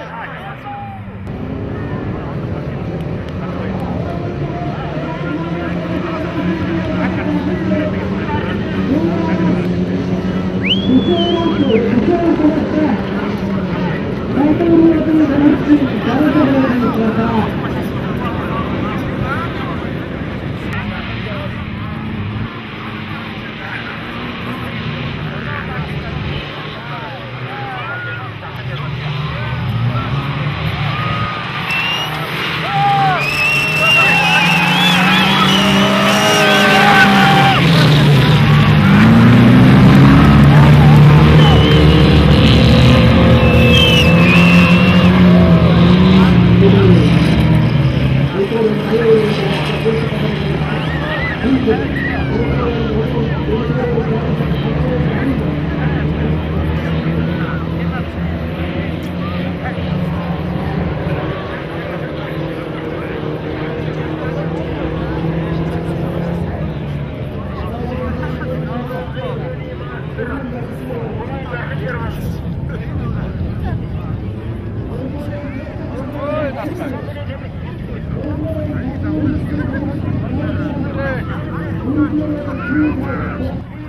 Thank you. первым. Они там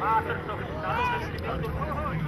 Маатар тог залуу хүмүүс гэдэг.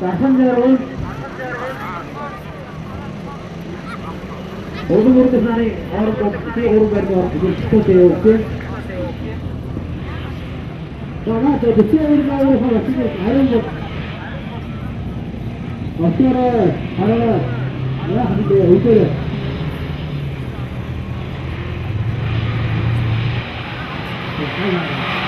Пассажирын Олон улсын нарын хоорондох тий уургаар хөдөлгөөн явуулсан. Багаа төдөө уургаар хөдөлгөөн харуулж Офицер хараа яах вэ? Үгүй ээ. Thank you.